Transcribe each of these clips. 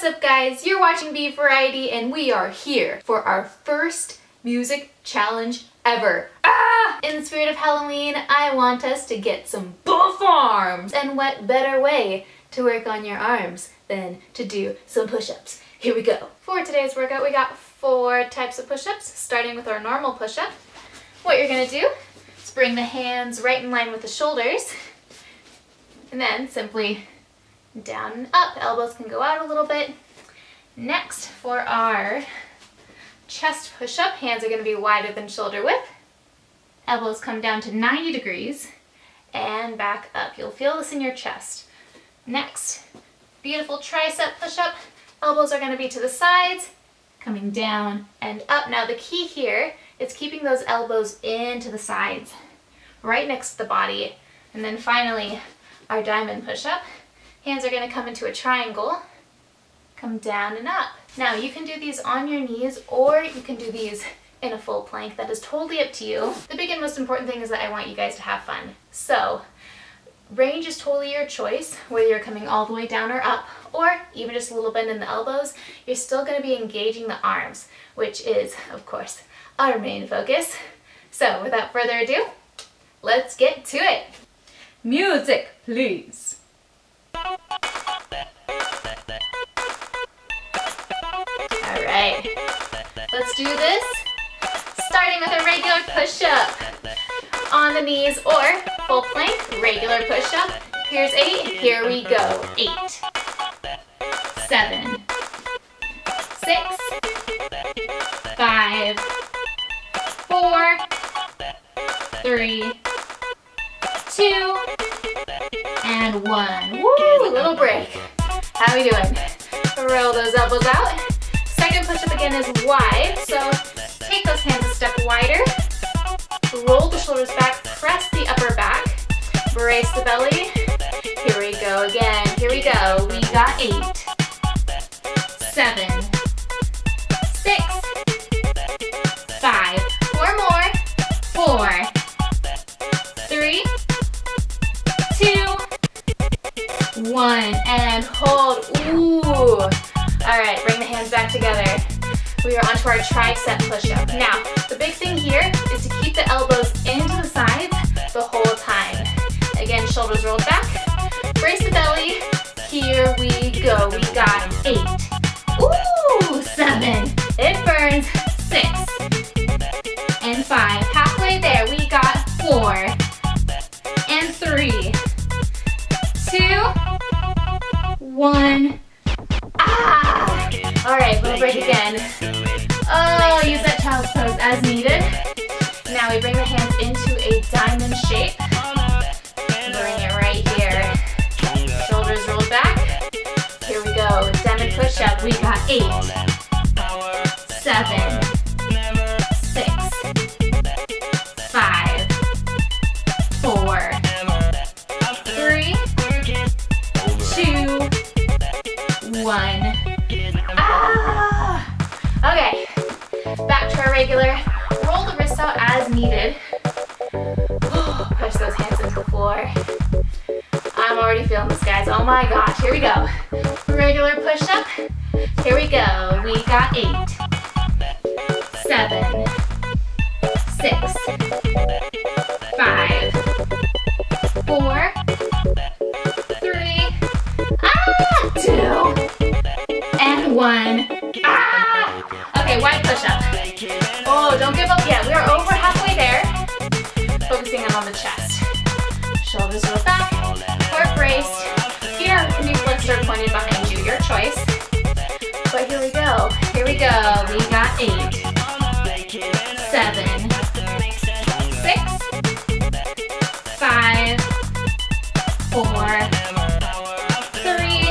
What's up guys? You're watching Bee Variety and we are here for our first music challenge ever. Ah! In the spirit of Halloween, I want us to get some buff arms! And what better way to work on your arms than to do some push-ups. Here we go. For today's workout, we got four types of push-ups, starting with our normal push-up. What you're gonna do is bring the hands right in line with the shoulders, and then simply down and up. Elbows can go out a little bit. Next, for our chest push-up, hands are going to be wider than shoulder width. Elbows come down to 90 degrees and back up. You'll feel this in your chest. Next, beautiful tricep push-up. Elbows are going to be to the sides, coming down and up. Now the key here is keeping those elbows into the sides, right next to the body. And then finally, our diamond push-up. Hands are going to come into a triangle, come down and up. Now you can do these on your knees or you can do these in a full plank. That is totally up to you. The big and most important thing is that I want you guys to have fun. So range is totally your choice, whether you're coming all the way down or up, or even just a little bend in the elbows, you're still going to be engaging the arms, which is, of course, our main focus. So without further ado, let's get to it. Music, please. Let's do this. Starting with a regular push-up on the knees or full plank, regular push-up. Here's eight, here we go. Eight, seven, six, five, four, three, two, and one. Woo, little break. How are we doing? Roll those elbows out. Push-up again is wide, so take those hands a step wider. Roll the shoulders back, press the upper back, brace the belly. Here we go again, here we go. We got eight, seven, the hands back together. We are onto our tricep push-up. Now, the big thing here is to keep the elbows into the sides the whole time. Again, shoulders rolled back. Brace the belly. Here we go. We got eight. Ooh, seven. It burns. Six. And five. Halfway there, we got four. And three. Two. One. Ah! All right, little break again. Oh, use that child's pose as needed. Now we bring the hands into a diamond shape. Needed. Push those hands into the floor. I'm already feeling this, guys. Oh my gosh, here we go. Regular push-up. Here we go. We got eight, seven, six, five, four, three, ah, two, and one. Ah! Okay, wide push-up. Oh, don't give up Shoulders roll back, core braced. Feet are can be flexed or pointed behind you, your choice. But here we go. Here we go. We got eight, seven, six, five, four, three,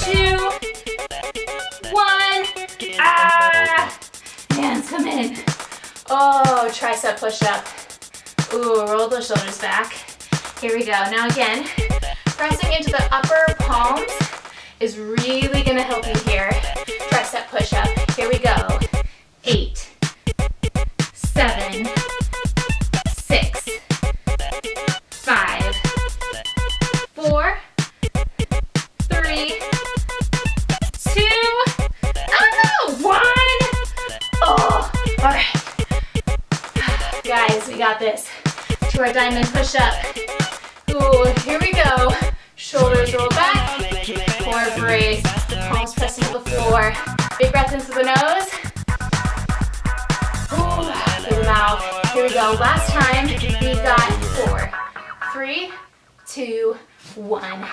two, one. Ah! Hands come in. Oh, tricep push up. Ooh, roll those shoulders back. Here we go. Now again, pressing into the upper palms is really gonna help you here. Tricep push up. Here we go. Eight, seven, six, five, four, three, two, oh, one. Oh, all right. Guys, we got this into our diamond push-up. Ooh, here we go. Shoulders roll back, core brace, palms pressed into the floor. Big breath into the nose. Ooh, through the mouth. Here we go. Last time, we got four, three, two, one,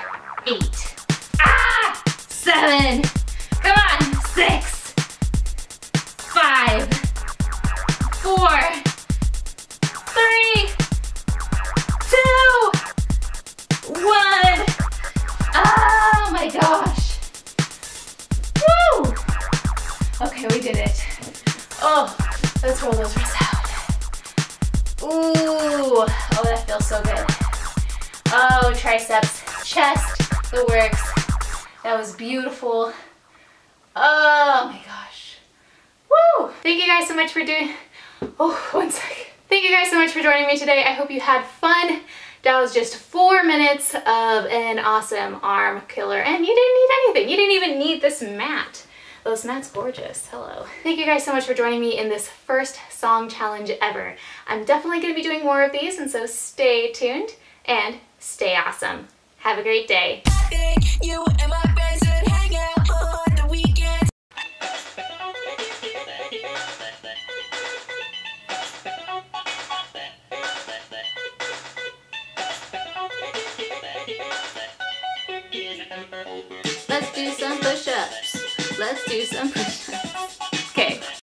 eight. Ah! Seven. Okay, we did it. Oh, let's roll those wrists out. Ooh, oh, that feels so good. Oh, triceps, chest, the works. That was beautiful. Oh my gosh. Woo! Thank you guys so much for doing, oh, one sec. Thank you guys so much for joining me today. I hope you had fun. That was just four minutes of an awesome arm killer and you didn't need anything. You didn't even need this mat. Oh, this mat's gorgeous. Hello. Thank you guys so much for joining me in this first song challenge ever. I'm definitely going to be doing more of these and so stay tuned and stay awesome. Have a great day. Let's do some push-ups. Let's do some push-ups.